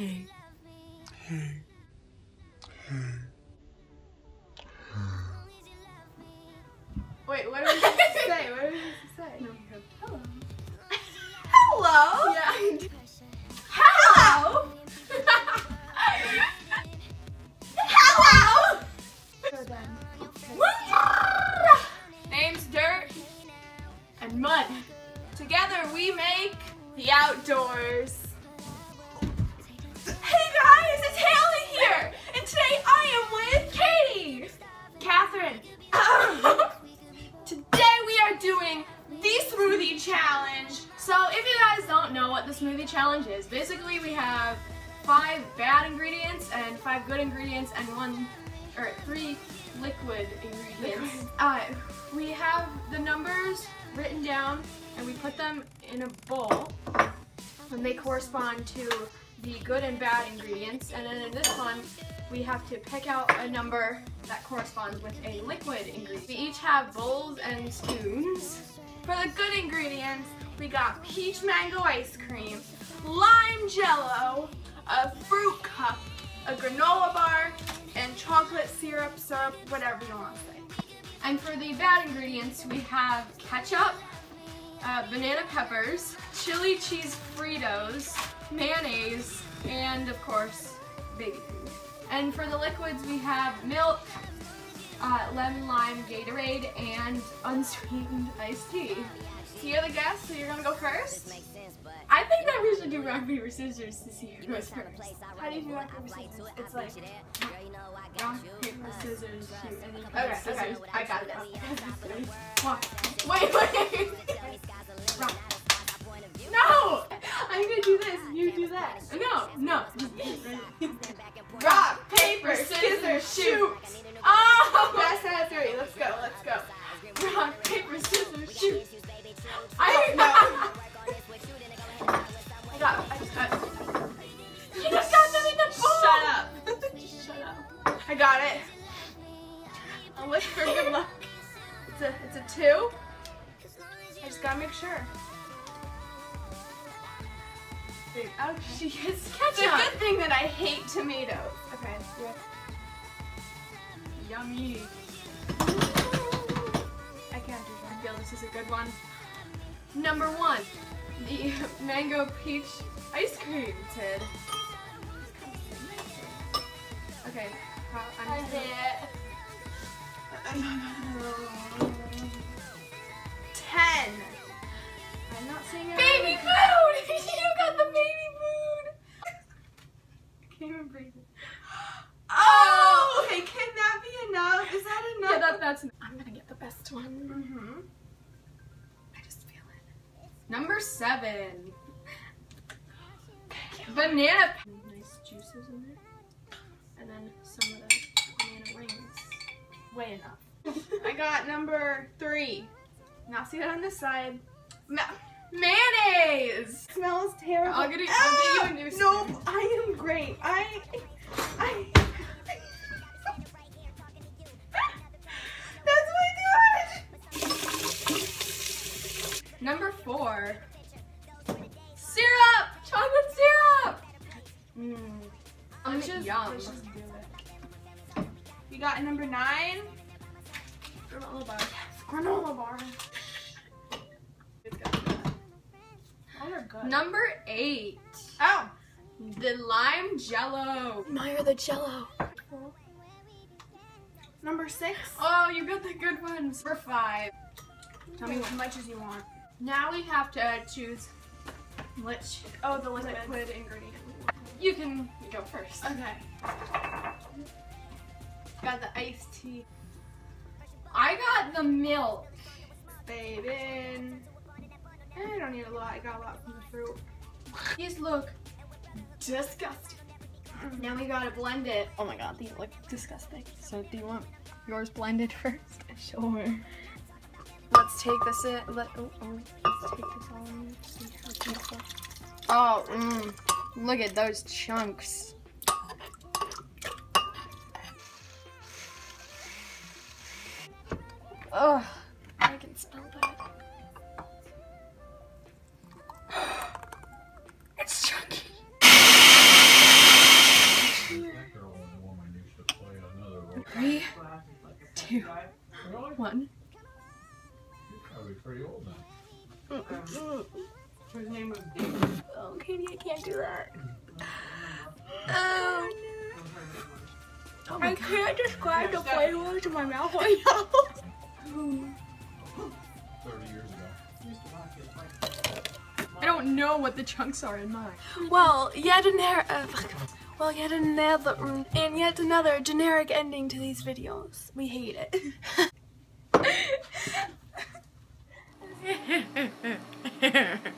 Hey. Hey. Wait, what did you say? What did you say? No, you have hello. Hello? Yeah. Hello? Hello? Name's Dirt and Mud. Together we make the outdoors. The smoothie challenge is, basically we have five bad ingredients and five good ingredients and one or three liquid ingredients. Uh, we have the numbers written down and we put them in a bowl and they correspond to the good and bad ingredients. And then in this one, we have to pick out a number that corresponds with a liquid ingredient. We each have bowls and spoons. For the good ingredients, we got peach mango ice cream, lime jello, a fruit cup, a granola bar, and chocolate syrup, syrup, whatever you want to say. And for the bad ingredients, we have ketchup, uh, banana peppers, chili cheese Fritos, mayonnaise, and of course, baby food. And for the liquids, we have milk, uh, lemon lime Gatorade, and unsweetened iced tea. So you're the guest, so you're gonna go first? I think that we should do rock, paper, scissors to see who goes first. How do you do rock, paper, scissors? It's like rock, paper, scissors, shoot, and then okay. Okay, I got. One. Wait, wait! rock. No! I'm gonna do this, you do that. No. I'll look for good luck. It's a, it's a two. I just gotta make sure. Oh, she gets ketchup. It's a good thing that I hate tomatoes. Okay. Yeah. Yummy. I can't do that. I feel this is a good one. Number one, the mango peach ice cream tid. Okay. I'm I just hit. Ten. I'm not saying it. Baby food! you got the baby food! I can't even breathe. Oh! Okay, can that be enough? Is that enough? Yeah, that, that's. I'm gonna get the best one. Mm-hmm. I just feel it. Number seven. Banana. Nice juices in there. And then some of the banana rings. Way enough. I got number three. Now see that on this side. Ma- mayonnaise. Smells terrible. I'll get you- I'll get you a new ah! No, spoon. I am great. I. I. That's my gosh. Number four. Syrup! Chocolate syrup! Mmm. Let's just, yum. let's just do it. You got number nine. Granola bar. Granola bar. Good. All are good. Number eight. Oh. The lime jello. Admire the jello. Number six. Oh, you got the good ones. Number five. Tell me as much as you want. Now we have to choose which Oh, the liquid. liquid ingredient. You can go first. Okay. Got the iced tea. I got the milk. Babe. I don't need a lot. I got a lot from the fruit. These look disgusting. Now we gotta blend it. Oh my god, these look disgusting. So do you want yours blended first? Sure. Let's take this in. Let, oh, oh, let's take this all in. See how it tastes like. Oh, mm, look at those chunks. Oh, I can smell that. it's Chucky. Three, two, one. You're pretty old now. His name. Oh, Katie, I can't do that. Oh, no. Oh I God. can't describe the flavor to my mouth right now. 30 years ago. I don't know what the chunks are in mine. Well, yet another, uh, well, yet another, and yet another generic ending to these videos. We hate it.